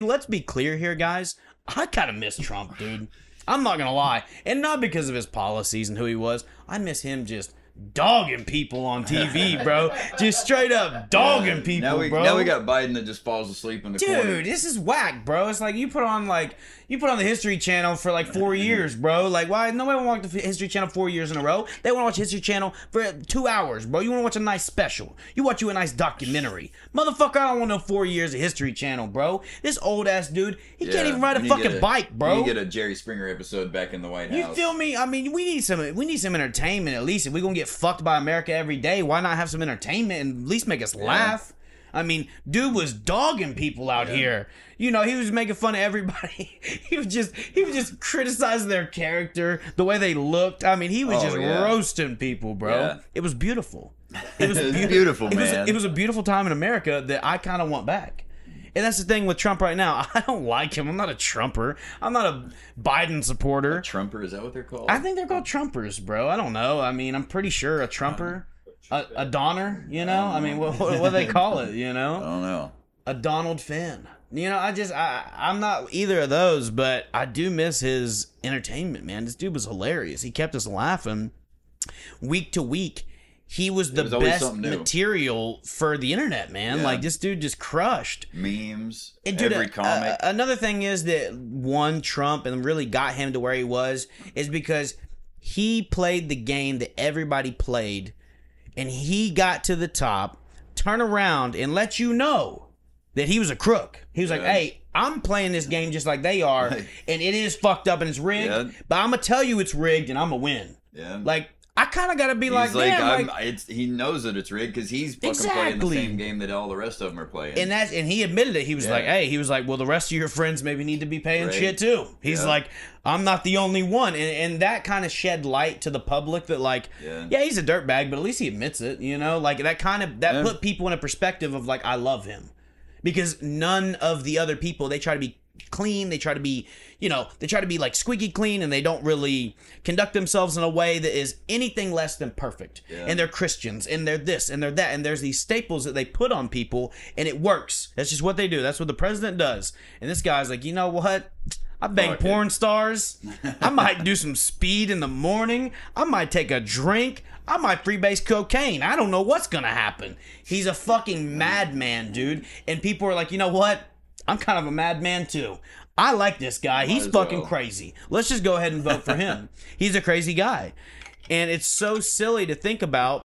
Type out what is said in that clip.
let's be clear here, guys. I kind of miss Trump, dude. I'm not gonna lie, and not because of his policies and who he was. I miss him just dogging people on TV, bro. just straight up dogging people, now we bro. now we got Biden that just falls asleep in the Dude, corner. this is whack, bro. It's like you put on like you put on the History Channel for like four years, bro. Like why nobody want to watch the History Channel four years in a row? They want to watch History Channel for two hours, bro. You want to watch a nice special? You watch you a nice documentary, motherfucker. I don't want no four years of History Channel, bro. This old ass dude, he can't even ride a we need to fucking get bike, bro. You get a Jerry Springer episode back in the White House. You feel me? I mean, we need some we need some entertainment at least. If we're gonna get fucked by America every day, why not have some entertainment and at least make us laugh? I mean, dude was dogging people out Yeah. here. You know, he was making fun of everybody. he was just he was just criticizing their character, the way they looked. I mean, he was Oh, just yeah. roasting people, bro. Yeah. It was beautiful. It was It was beautiful, beautiful, it was, man. it was a beautiful time in America that I kind of want back. And that's the thing with Trump right now. I don't like him. I'm not a Trumper. I'm not a Biden supporter. Trumper, is that what they're called? I think they're called Trumpers, bro. I don't know. I mean, I'm pretty sure a Trumper, a, a Donner, you know? I mean, what, what, what do they call it, you know? I don't know. A Donald Finn. You know, I just, I, I'm not either of those, but I do miss his entertainment, man. This dude was hilarious. He kept us laughing week to week. He was the was best material for the internet, man. Yeah. Like, this dude just crushed. Memes, And dude, every uh, comic. uh, another thing is that won Trump and really got him to where he was is because he played the game that everybody played, and he got to the top, turn around and let you know that he was a crook. He was like, "Hey, I'm playing this game just like they are, and it is fucked up and it's rigged, Yeah. but I'm gonna tell you it's rigged and I'm gonna win." yeah. Like, I kind of gotta be like, He's like, "Damn, I'm, like, it's, he knows that it's rigged because he's fucking playing the same game that all the rest of them are playing. and that's and he admitted it. He was Yeah. like, "Hey, he was like, well, the rest of your friends maybe need to be paying Right. shit too." He's Yeah. like, "I'm not the only one," and and that kind of shed light to the public that like, Yeah. yeah, he's a dirtbag, but at least he admits it. You know, like that kind of that put people in a perspective of like, I love him because none of the other people they try to be clean they try to be you know they try to be like squeaky clean and they don't really conduct themselves in a way that is anything less than perfect Yeah. and they're christians and they're this and they're that and there's these staples that they put on people and it works that's just what they do that's what the president does and this guy's like you know what I bang porn stars. I might do some speed in the morning. I might take a drink. I might freebase cocaine. I don't know what's gonna happen. He's a fucking madman, dude. And people are like, you know what? I'm kind of a madman too. I like this guy. He's fucking well. crazy. Let's just go ahead and vote for him. He's a crazy guy. And it's so silly to think about